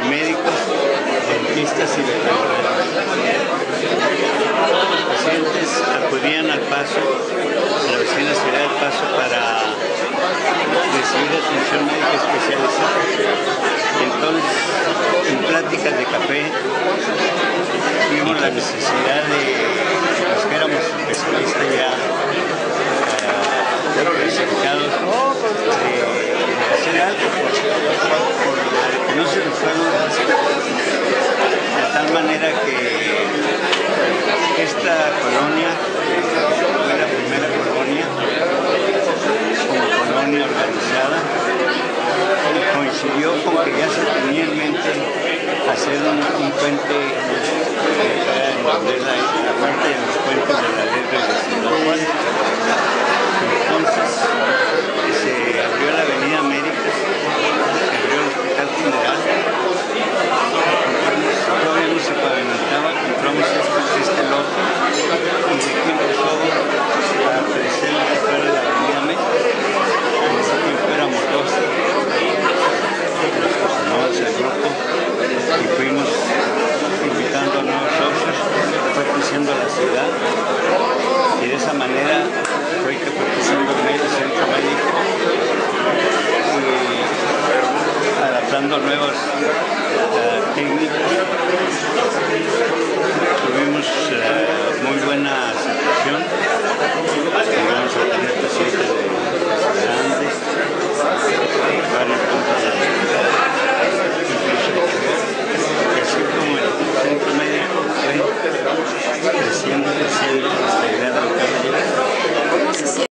periodistas y pacientes acudían al paso, a la vecina ciudad del paso para recibir atención médica especializada. Entonces, en pláticas de café, tuvimos la necesidad de, los que éramos especialistas ya uh, clasificados, de, hacer por, de tal manera que esta colonia fue la primera colonia como colonia organizada y coincidió con que ya se tenía en mente hacer un, puente en donde la, la parte de los y de esa manera estoy catequizando en el centro médico y adaptando nuevas uh, eh, técnicas